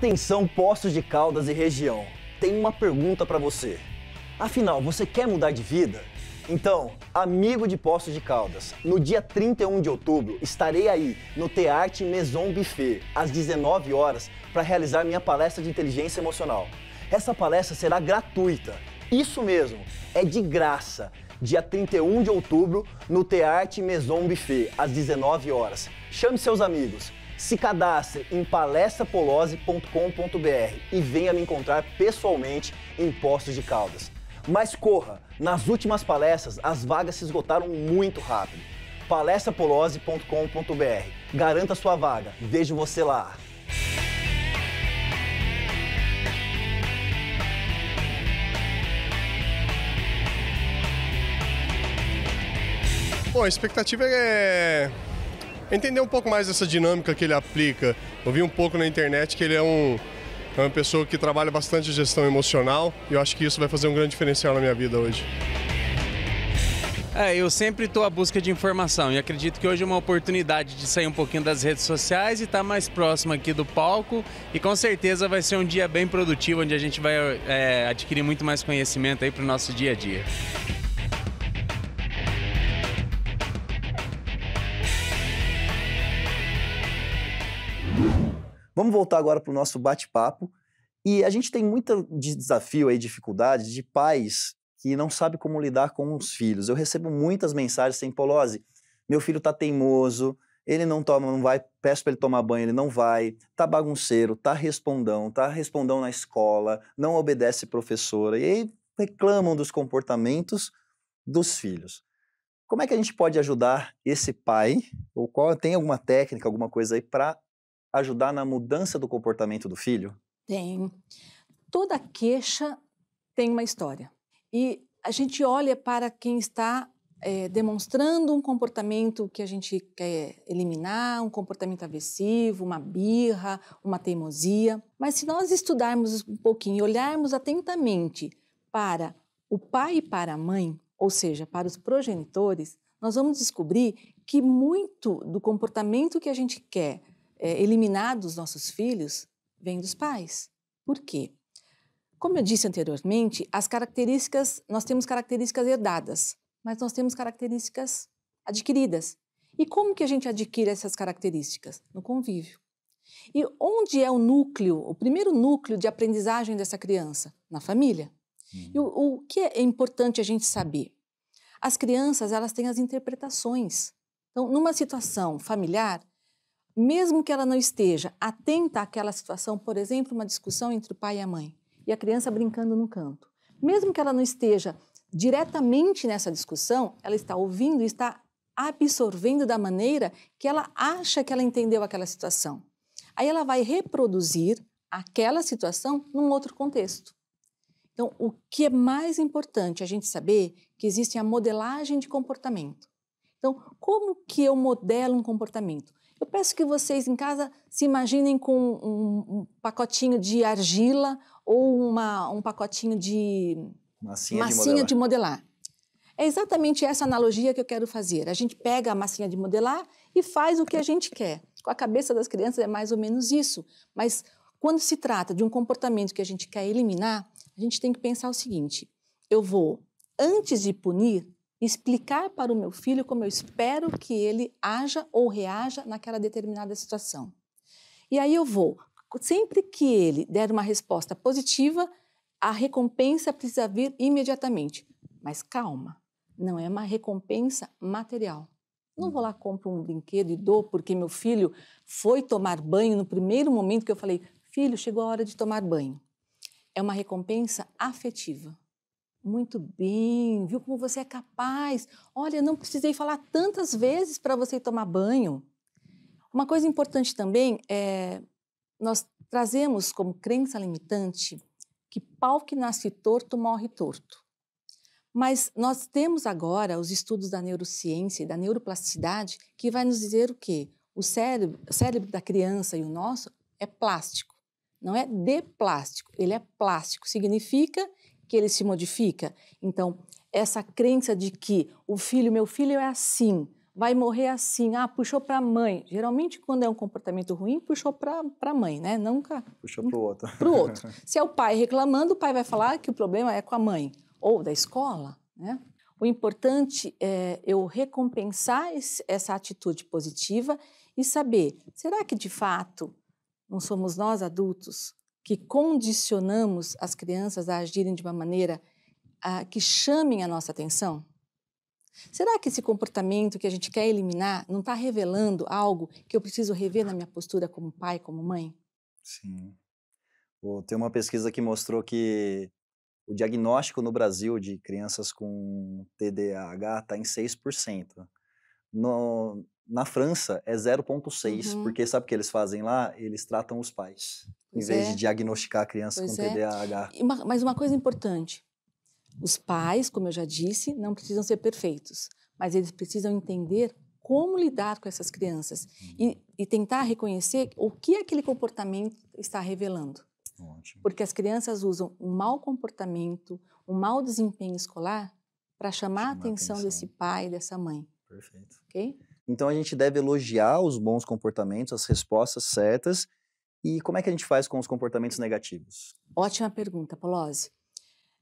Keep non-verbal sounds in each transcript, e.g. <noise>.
Atenção postos de Caldas e região. Tem uma pergunta para você. Afinal, você quer mudar de vida? Então, amigo de Postos de Caldas, no dia 31 de outubro estarei aí no Tearte Maison Buffet, às 19 horas, para realizar minha palestra de inteligência emocional. Essa palestra será gratuita. Isso mesmo, é de graça. Dia 31 de outubro, no Tearte Maison Buffet, às 19 horas. Chame seus amigos. Se cadastre em palestrapolose.com.br e venha me encontrar pessoalmente em Postos de Caldas. Mas corra, nas últimas palestras as vagas se esgotaram muito rápido. palestrapolose.com.br. Garanta sua vaga. Vejo você lá. Bom, a expectativa é entender um pouco mais dessa dinâmica que ele aplica. Eu vi um pouco na internet que ele é um é uma pessoa que trabalha bastante gestão emocional e eu acho que isso vai fazer um grande diferencial na minha vida hoje. É, eu sempre estou à busca de informação e acredito que hoje é uma oportunidade de sair um pouquinho das redes sociais e estar tá mais próximo aqui do palco e com certeza vai ser um dia bem produtivo onde a gente vai é, adquirir muito mais conhecimento aí para o nosso dia a dia. Vamos voltar agora para o nosso bate-papo. E a gente tem muito desafio aí, dificuldade de pais que não sabem como lidar com os filhos. Eu recebo muitas mensagens sem Polose, meu filho tá teimoso, ele não toma, não vai, peço para ele tomar banho, ele não vai, tá bagunceiro, tá respondão, tá respondão na escola, não obedece professora, e aí reclamam dos comportamentos dos filhos. Como é que a gente pode ajudar esse pai, ou qual tem alguma técnica, alguma coisa aí para ajudar na mudança do comportamento do filho? Tem. Toda queixa tem uma história. E a gente olha para quem está é, demonstrando um comportamento que a gente quer eliminar, um comportamento aversivo, uma birra, uma teimosia. Mas se nós estudarmos um pouquinho olharmos atentamente para o pai e para a mãe, ou seja, para os progenitores, nós vamos descobrir que muito do comportamento que a gente quer é, eliminar dos nossos filhos vem dos pais. Por quê? Como eu disse anteriormente, as características, nós temos características herdadas, mas nós temos características adquiridas. E como que a gente adquire essas características? No convívio. E onde é o núcleo, o primeiro núcleo de aprendizagem dessa criança? Na família. Uhum. E o, o que é importante a gente saber? As crianças, elas têm as interpretações. Então, numa situação familiar, mesmo que ela não esteja atenta àquela situação, por exemplo, uma discussão entre o pai e a mãe, e a criança brincando no canto, mesmo que ela não esteja diretamente nessa discussão, ela está ouvindo e está absorvendo da maneira que ela acha que ela entendeu aquela situação. Aí ela vai reproduzir aquela situação num outro contexto. Então, o que é mais importante a gente saber que existe a modelagem de comportamento. Então, como que eu modelo um comportamento? Eu peço que vocês em casa se imaginem com um, um pacotinho de argila ou uma, um pacotinho de massinha, massinha de, modelar. de modelar. É exatamente essa analogia que eu quero fazer. A gente pega a massinha de modelar e faz o que a gente quer. Com a cabeça das crianças é mais ou menos isso. Mas quando se trata de um comportamento que a gente quer eliminar, a gente tem que pensar o seguinte: eu vou, antes de punir, explicar para o meu filho como eu espero que ele haja ou reaja naquela determinada situação. E aí eu vou, sempre que ele der uma resposta positiva, a recompensa precisa vir imediatamente. Mas calma, não é uma recompensa material. Não vou lá comprar um brinquedo e dou porque meu filho foi tomar banho no primeiro momento que eu falei: "Filho, chegou a hora de tomar banho". É uma recompensa afetiva. Muito bem, viu como você é capaz? Olha, não precisei falar tantas vezes para você tomar banho. Uma coisa importante também é nós trazemos como crença limitante que pau que nasce torto morre torto. Mas nós temos agora os estudos da neurociência e da neuroplasticidade que vai nos dizer o quê? O cérebro, o cérebro da criança e o nosso é plástico. Não é de plástico, ele é plástico. Significa que ele se modifica. Então, essa crença de que o filho, meu filho é assim, vai morrer assim, ah, puxou para a mãe. Geralmente, quando é um comportamento ruim, puxou para a mãe, né? Nunca. Puxou para o outro. <laughs> Para o outro. <laughs> Se é o pai reclamando, o pai vai falar que o problema é com a mãe ou da escola, né? O importante é eu recompensar esse, essa atitude positiva e saber, será que de fato não somos nós adultos que condicionamos as crianças a agirem de uma maneira a, que chamem a nossa atenção? Será que esse comportamento que a gente quer eliminar não está revelando algo que eu preciso rever na minha postura como pai, como mãe? Sim. Tem uma pesquisa que mostrou que o diagnóstico no Brasil de crianças com TDAH está em 6%. No, na França é 0,6%, uhum. porque sabe o que eles fazem lá? Eles tratam os pais, pois em vez é. de diagnosticar a criança pois com é. TDAH. Uma, mas uma coisa importante: os pais, como eu já disse, não precisam ser perfeitos, mas eles precisam entender como lidar com essas crianças uhum. e, e tentar reconhecer o que aquele comportamento está revelando. Ótimo. Porque as crianças usam um mau comportamento, um mau desempenho escolar para chamar, chamar a atenção, atenção, desse pai, dessa mãe. Perfeito. Então a gente deve elogiar os bons comportamentos, as respostas certas. E como é que a gente faz com os comportamentos negativos? Ótima pergunta, Polozzi.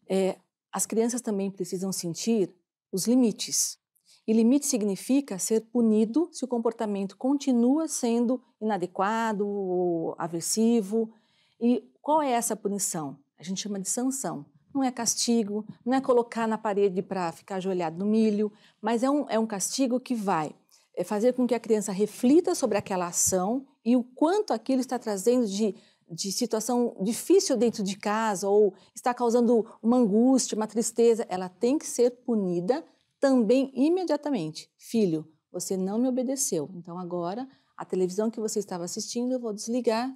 É, as crianças também precisam sentir os limites. E limite significa ser punido se o comportamento continua sendo inadequado ou aversivo. E qual é essa punição? A gente chama de sanção. Não é castigo, não é colocar na parede para ficar ajoelhado no milho, mas é um, é um castigo que vai é fazer com que a criança reflita sobre aquela ação e o quanto aquilo está trazendo de, de situação difícil dentro de casa ou está causando uma angústia, uma tristeza. Ela tem que ser punida também imediatamente. Filho, você não me obedeceu, então agora a televisão que você estava assistindo eu vou desligar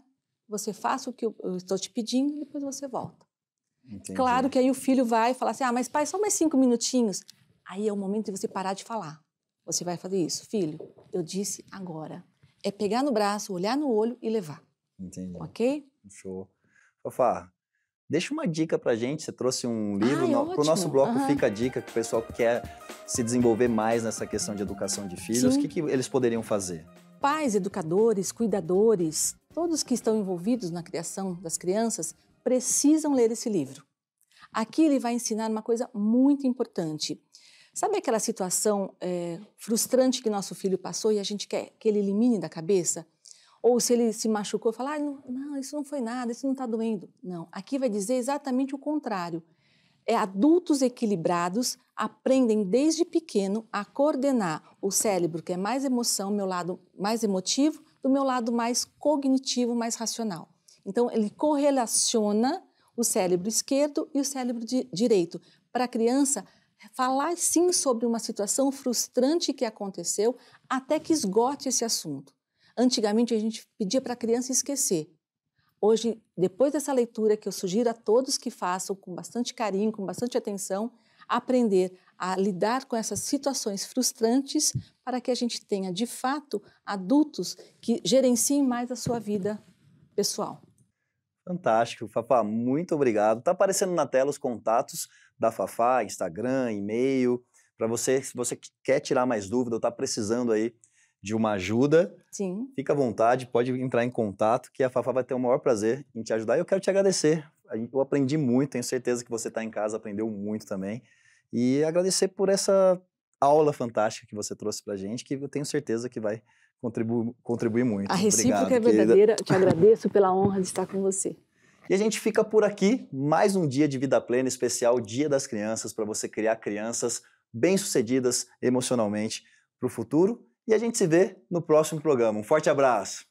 você faça o que eu, estou te pedindo e depois você volta. Entendi. Claro que aí o filho vai falar assim, ah, mas pai, só mais cinco minutinhos. Aí é o momento de você parar de falar. Você vai fazer isso. Filho, eu disse agora. É pegar no braço, olhar no olho e levar. Entendi. Ok? Show. Fafá, deixa uma dica pra gente. Você trouxe um livro. Ai, no, pro nosso bloco uhum. fica a dica que o pessoal quer se desenvolver mais nessa questão de educação de filhos. Sim. O que, que eles poderiam fazer? Pais, educadores, cuidadores, Todos que estão envolvidos na criação das crianças precisam ler esse livro. Aqui ele vai ensinar uma coisa muito importante. Sabe aquela situação é, frustrante que nosso filho passou e a gente quer que ele elimine da cabeça? Ou se ele se machucou, falar, ah, não, não, isso não foi nada, isso não está doendo. Não, aqui vai dizer exatamente o contrário. É, adultos equilibrados aprendem desde pequeno a coordenar o cérebro, que é mais emoção, meu lado mais emotivo, do meu lado mais cognitivo, mais racional. Então, ele correlaciona o cérebro esquerdo e o cérebro di direito. Para a criança falar sim sobre uma situação frustrante que aconteceu até que esgote esse assunto. Antigamente a gente pedia para a criança esquecer. Hoje, depois dessa leitura que eu sugiro a todos que façam com bastante carinho, com bastante atenção, aprender a lidar com essas situações frustrantes para que a gente tenha, de fato, adultos que gerenciem mais a sua vida pessoal. Fantástico, Fafá, muito obrigado. Está aparecendo na tela os contatos da Fafá, Instagram, e-mail, para você, se você quer tirar mais dúvida ou está precisando aí de uma ajuda, Sim. fica à vontade, pode entrar em contato, que a Fafá vai ter o maior prazer em te ajudar. E eu quero te agradecer. Eu aprendi muito, tenho certeza que você está em casa, aprendeu muito também. E agradecer por essa aula fantástica que você trouxe para gente, que eu tenho certeza que vai contribuir, contribuir muito. A recíproca Obrigado, é verdadeira. Te <laughs> agradeço pela honra de estar com você. E a gente fica por aqui, mais um dia de vida plena especial, Dia das Crianças, para você criar crianças bem-sucedidas emocionalmente para o futuro. E a gente se vê no próximo programa. Um forte abraço!